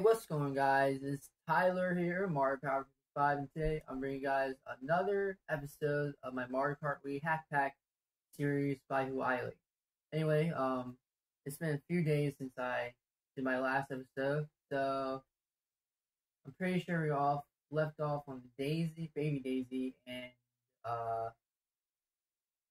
What's going on, guys? It's Tyler here, Mario Power 5, and today I'm bringing you guys another episode of my Mario Kart Wii Hack Pack series by Huili. Anyway, um, it's been a few days since I did my last episode, so I'm pretty sure we all left off on Daisy, Baby Daisy, and uh,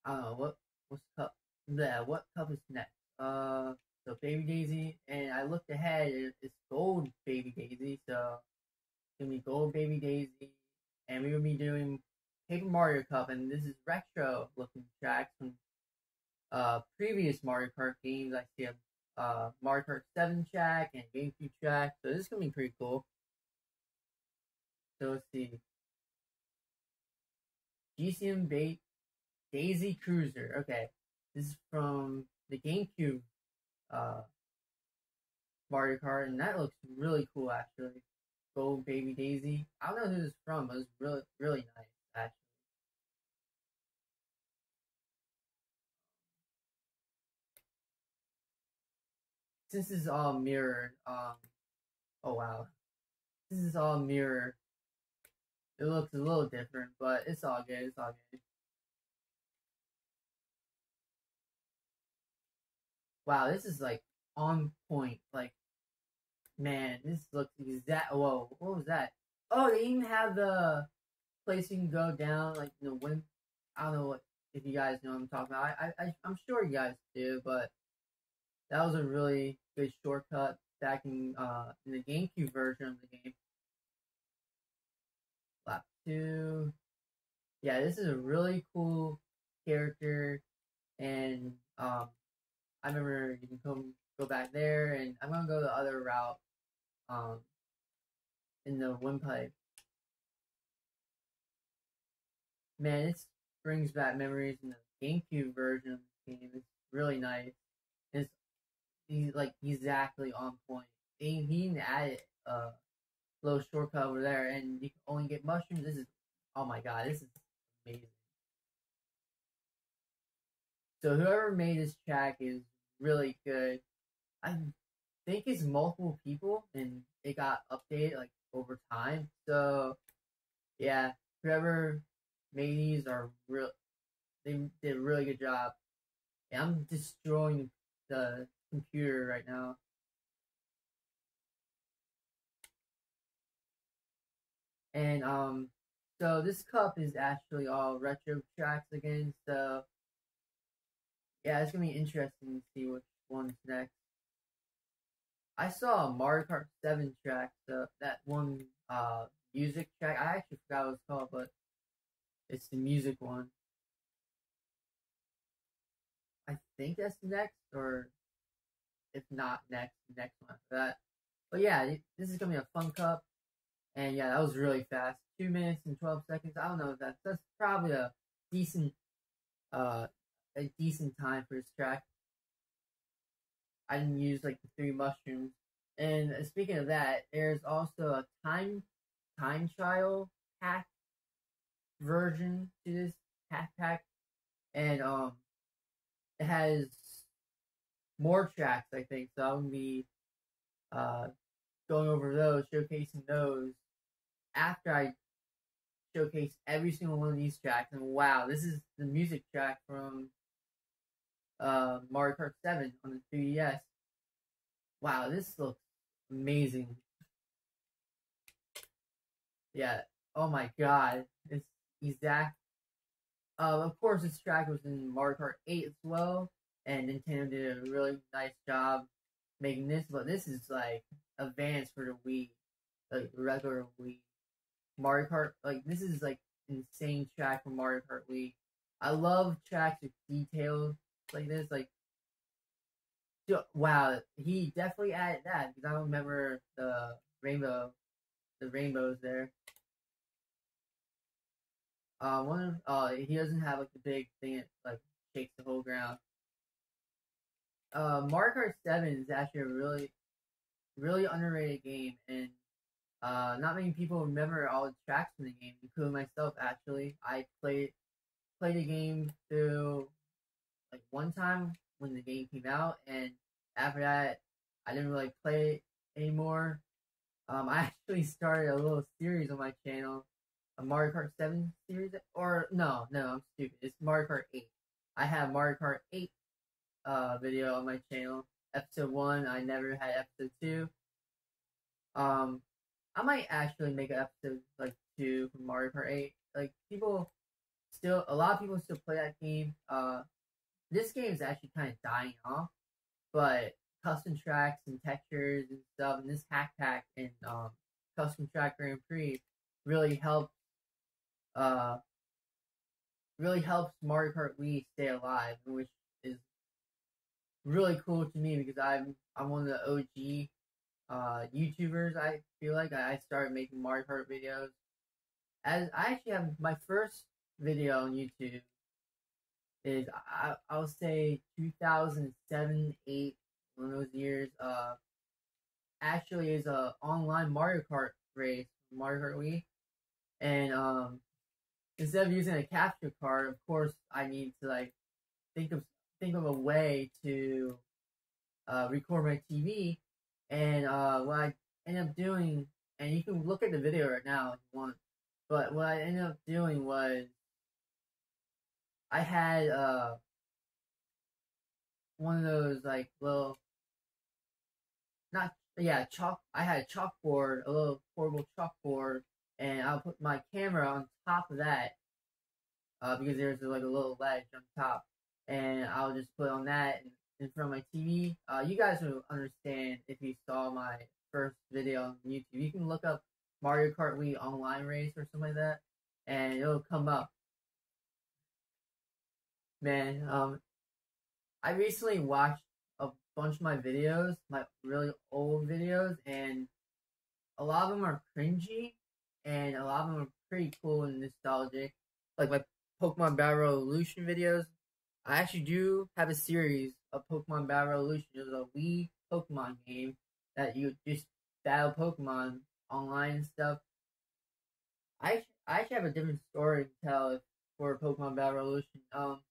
I don't know what what's cup. Yeah, what cup is next? Uh, so Baby Daisy, and I looked ahead. It's Gold Baby Daisy, so it's gonna be Gold Baby Daisy, and we will be doing Paper Mario Cup, and this is retro looking tracks from uh previous Mario Kart games. I see a uh Mario Kart Seven track and GameCube track, so this is gonna be pretty cool. So let's see. GCN Bait Daisy Cruiser. Okay, this is from the GameCube uh, Mario Kart, and that looks really cool actually. Gold Baby Daisy. I don't know who this is from, but it's really really nice actually. This is all mirrored, um, oh wow, this is all mirrored. It looks a little different, but it's all good. It's all good. Wow, this is like on point. Like, man, this looks exact. Whoa, what was that? Oh, they even have the place you can go down, like the wind. I don't know what if you guys know what I'm talking about. I, I, I'm sure you guys do, but that was a really good shortcut back in uh in the GameCube version of the game. Lap two. Yeah, this is a really cool character, and um, I remember you can come go back there, and I'm gonna go the other route, um, in the windpipe. Man, it brings back memories in the GameCube version of the game. It's really nice. It's he's like exactly on point. He, he even added a little shortcut over there, and you can only get mushrooms. This is oh my god, this is amazing. So whoever made this track is really good. I think it's multiple people and it got updated like over time. So yeah, whoever made these are real they did a really good job. I'm destroying the computer right now. And um so this cup is actually all retro tracks again, so yeah, it's gonna be interesting to see which one's next. I saw a Mario Kart 7 track, so that one uh music track. I actually forgot what it's called, but it's the music one. I think that's the next, or if not next, next one that. But yeah, this is gonna be a fun cup, and yeah, that was really fast. Two minutes and twelve seconds. I don't know if that's that's probably a decent uh a decent time for this track. I didn't use like the three mushrooms. And uh, speaking of that, there's also a time time trial pack version to this pack pack, and um, it has more tracks. I think so. I'm gonna be uh going over those, showcasing those after I showcase every single one of these tracks. And wow, this is the music track from uh, Mario Kart 7 on the 3DS. Wow, this looks amazing. Yeah, oh my god, it's exact. Uh, of course, this track was in Mario Kart 8 as well, and Nintendo did a really nice job making this, but this is like advanced for the Wii, like regular Wii. Mario Kart, like this is like insane track for Mario Kart Wii. I love tracks with details like this. Like, wow, he definitely added that because I don't remember the rainbow, the rainbows there. Uh, one of uh, he doesn't have like the big thing that like shakes the whole ground. Uh, Mario Kart Seven is actually a really, really underrated game, and uh, not many people remember all the tracks in the game, including myself. Actually, I played played the game through like one time when the game came out, and after that, I didn't really play it anymore. Um, I actually started a little series on my channel, a Mario Kart 7 series, or no, no, I'm stupid. It's Mario Kart 8. I have Mario Kart 8 uh, video on my channel. Episode 1, I never had episode 2. Um, I might actually make an episode like 2 from Mario Kart 8. Like, people still, a lot of people still play that game. Uh, this game is actually kind of dying off, but custom tracks and textures and stuff, and this hack pack and um, custom track Grand Prix really helps uh really helps Mario Kart Wii stay alive, which is really cool to me because I'm I'm one of the OG uh YouTubers. I feel like I started making Mario Kart videos. As I actually have my first video on YouTube is I I'll say 2007 8 one of those years. Uh, actually is a online Mario Kart race, Mario Kart Wii, and um, instead of using a capture card, of course, I need to like think of think of a way to uh, record my TV, and uh, what I end up doing, and you can look at the video right now if you want, but what I ended up doing was I had uh one of those like little not yeah chalk. I had a chalkboard, a little portable chalkboard, and I'll put my camera on top of that uh, because there's like a little ledge on top, and I'll just put on that in front of my TV. Uh, you guys will understand if you saw my first video on YouTube. You can look up Mario Kart Wii online race or something like that, and it'll come up. Man, um, I recently watched a bunch of my videos, my really old videos, and a lot of them are cringy, and a lot of them are pretty cool and nostalgic. Like my Pokemon Battle Revolution videos. I actually do have a series of Pokemon Battle Revolution. It's a Wii Pokemon game that you just battle Pokemon online and stuff. I I actually have a different story to tell for Pokemon Battle Revolution. Um,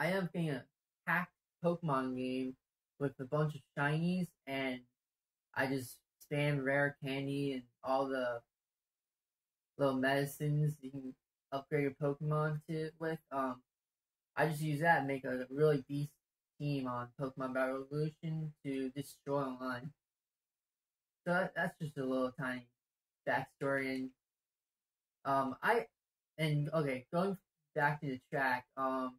I am playing a hacked Pokemon game with a bunch of shinies, and I just spam rare candy and all the little medicines you can upgrade your Pokemon to with. Um, I just use that and make a really beast team on Pokemon Battle Revolution to destroy online. So that, that's just a little tiny backstory, and um, I and okay, going back to the track. Um,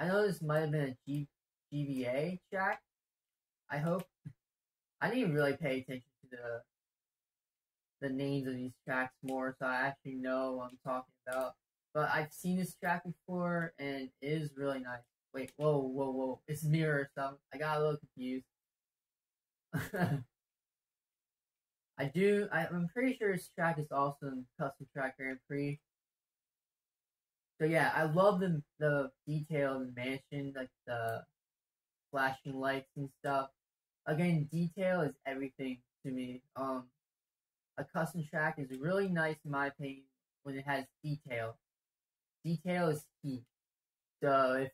I know this might have been a G GBA track. I hope. I to really pay attention to the the names of these tracks more, so I actually know what I'm talking about. But I've seen this track before, and it is really nice. Wait, whoa, whoa, whoa! It's mirror stuff. I got a little confused. I do. I, I'm pretty sure this track is also in Custom Track Grand Prix. So yeah, I love the the detail the mansion, like the flashing lights and stuff. Again, detail is everything to me. Um, a custom track is really nice in my opinion when it has detail. Detail is key. So if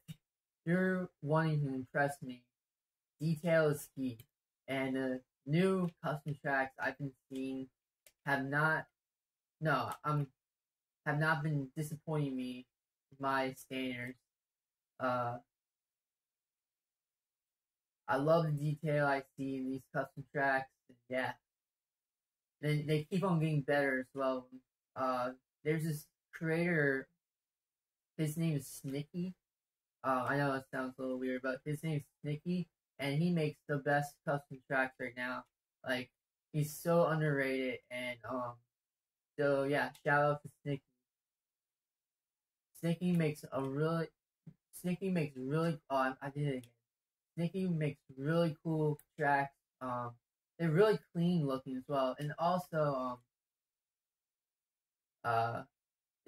you're wanting to impress me, detail is key. And the new custom tracks I've been seeing have not, no, um, have not been disappointing me my standards. Uh, I love the detail I see in these custom tracks. Yeah, they they keep on getting better as well. Uh, there's this creator. His name is Snicky. Uh, I know it sounds a little weird, but his name is Snicky, and he makes the best custom tracks right now. Like he's so underrated, and um, so yeah, shout out to Snicky. Snicky makes a really, Snicky makes really. Oh, I, did it again. Snicky makes really cool tracks. Um, they're really clean looking as well, and also um, uh,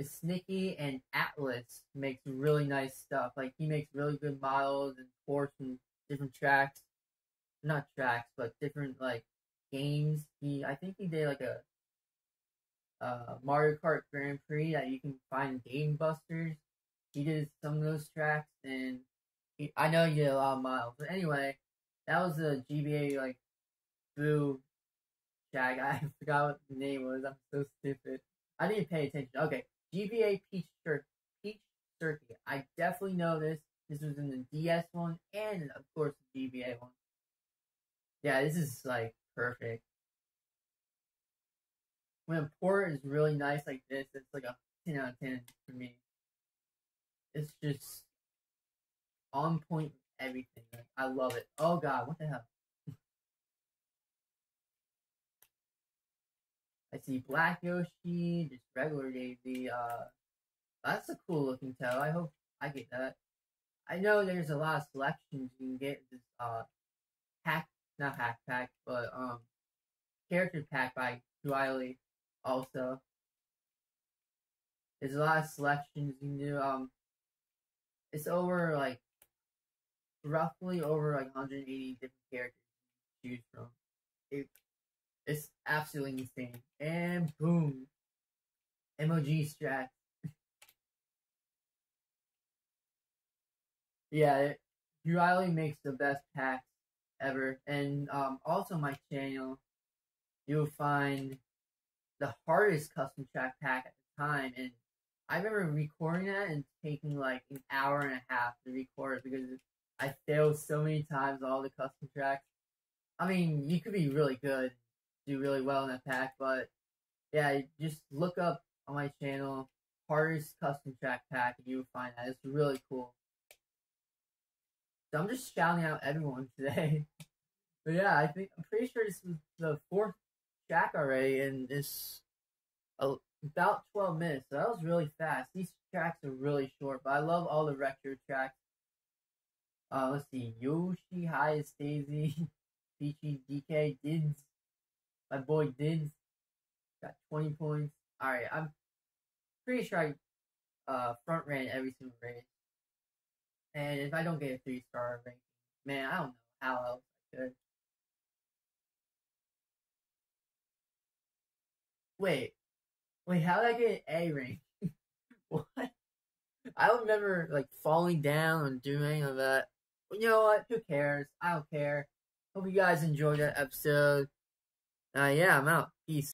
Snicky and Atlas makes really nice stuff. Like he makes really good models and course and different tracks, not tracks, but different like games. He, I think he did like a uh, Mario Kart Grand Prix that you can find Game Busters. He did some of those tracks, and I know you did a lot of miles, but anyway, that was a GBA like boo track. I forgot what the name was. I'm so stupid. I didn't pay attention. Okay, GBA Peach Circuit. Peach Circuit. I definitely know this. This was in the DS one and of course the GBA one. Yeah, this is like perfect. When a port is really nice like this, it's like a 10 out of 10 for me. It's just on point with everything. Like, I love it. Oh god, what the hell? I see Black Yoshi, just regular Daisy. Uh, that's a cool looking tail. I hope I get that. I know there's a lot of selections you can get. This uh, hack, not hack pack, but um, character pack by Huili. Also, there's a lot of selections you can do. Um, it's over like roughly over like 180 different characters to choose from. It, it's absolutely insane. And boom, MOG strat. yeah, Riley makes the best packs ever. And um, also my channel, you'll find the hardest custom track pack at the time. And I remember recording that and taking like an hour and a half to record it because I failed so many times all the custom tracks. I mean, you could be really good, do really well in that pack, but yeah, just look up on my channel hardest custom track pack and you will find that. It's really cool. So I'm just shouting out everyone today. but yeah, I think I'm pretty sure this was the fourth track already and it's about 12 minutes. So that was really fast. These tracks are really short, but I love all the record tracks. Uh, let's see, Yoshi, Highest Daisy, Peachy, DK, Dids, my boy Dids, got 20 points. Alright, I'm pretty sure I uh, front ran every single race. And if I don't get a 3 star ranking, man, I don't know how else I could. Wait, wait, how did I get an A rank? what? I don't remember like falling down and doing any of that. But you know what? Who cares? I don't care. Hope you guys enjoyed that episode. Uh, yeah, I'm out. Peace.